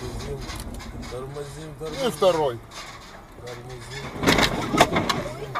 тормозим, тормозим, тормозим. И второй. Тормозим, тормозим, тормозим.